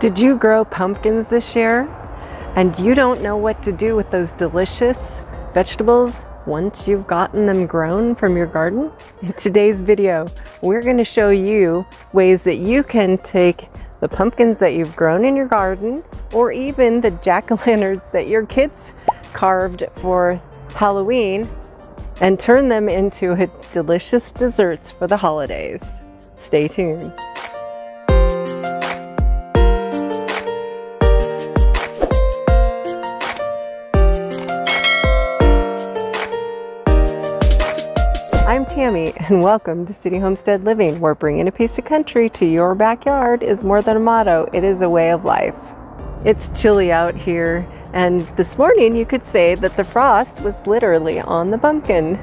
Did you grow pumpkins this year? And you don't know what to do with those delicious vegetables once you've gotten them grown from your garden? In today's video, we're going to show you ways that you can take the pumpkins that you've grown in your garden or even the jack-o'-lanterns that your kids carved for Halloween and turn them into delicious desserts for the holidays. Stay tuned. Tammy and welcome to City Homestead Living where bringing a piece of country to your backyard is more than a motto, it is a way of life. It's chilly out here and this morning you could say that the frost was literally on the pumpkin.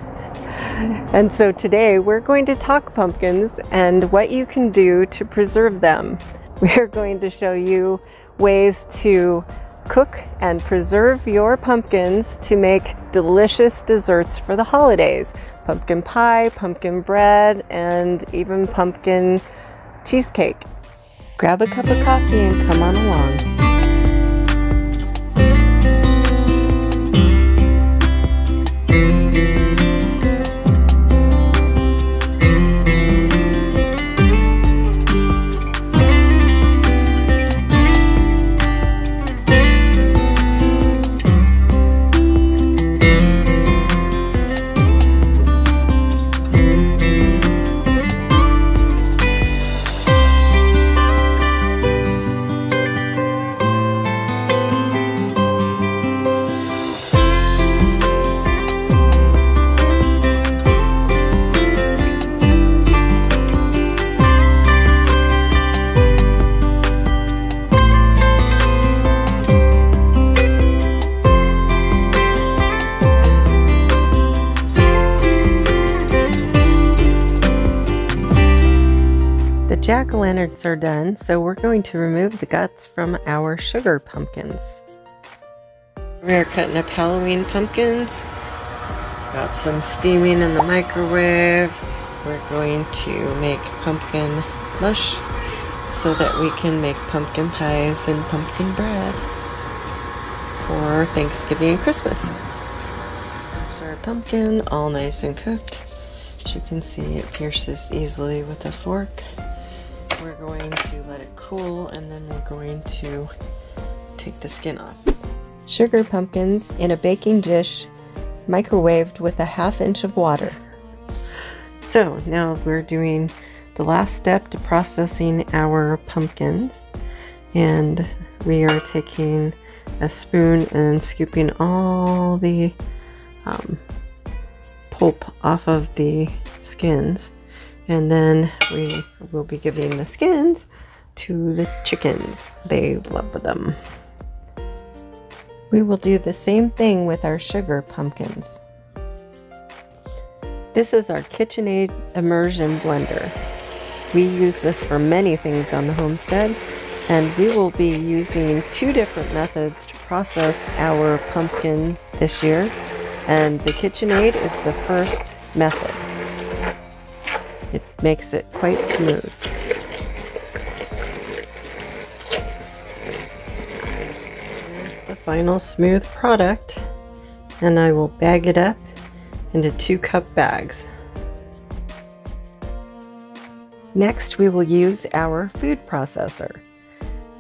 And so today we're going to talk pumpkins and what you can do to preserve them. We're going to show you ways to cook and preserve your pumpkins to make delicious desserts for the holidays pumpkin pie, pumpkin bread, and even pumpkin cheesecake. Grab a cup of coffee and come on along. Jack-o'-lanterns are done, so we're going to remove the guts from our sugar pumpkins. We're cutting up Halloween pumpkins. Got some steaming in the microwave. We're going to make pumpkin mush so that we can make pumpkin pies and pumpkin bread for Thanksgiving and Christmas. There's our pumpkin, all nice and cooked. As you can see, it pierces easily with a fork we're going to let it cool and then we're going to take the skin off. Sugar pumpkins in a baking dish microwaved with a half inch of water. So now we're doing the last step to processing our pumpkins and we are taking a spoon and scooping all the um, pulp off of the skins and then we will be giving the skins to the chickens. They love them. We will do the same thing with our sugar pumpkins. This is our KitchenAid immersion blender. We use this for many things on the homestead and we will be using two different methods to process our pumpkin this year and the KitchenAid is the first method. Makes it quite smooth. Here's the final smooth product and I will bag it up into two cup bags. Next we will use our food processor.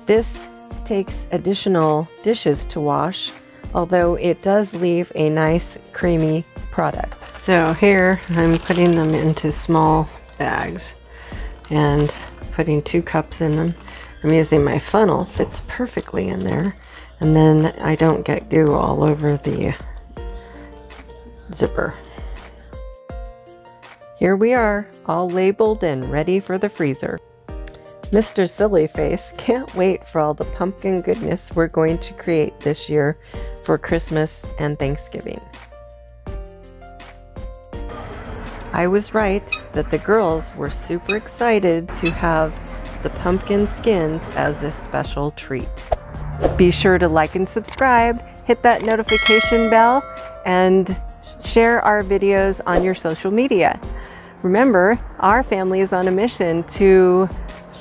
This takes additional dishes to wash although it does leave a nice creamy product. So here I'm putting them into small bags and putting two cups in them. I'm using my funnel, fits perfectly in there. And then I don't get goo all over the zipper. Here we are, all labeled and ready for the freezer. Mr. Silly Face can't wait for all the pumpkin goodness we're going to create this year for Christmas and Thanksgiving. I was right that the girls were super excited to have the pumpkin skins as a special treat. Be sure to like and subscribe, hit that notification bell, and share our videos on your social media. Remember, our family is on a mission to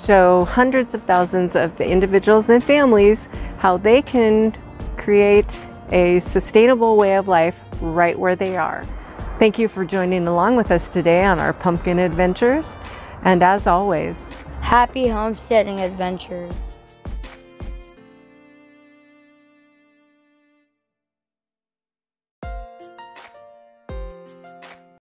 show hundreds of thousands of individuals and families how they can create a sustainable way of life right where they are. Thank you for joining along with us today on our pumpkin adventures. And as always, happy homesteading adventures.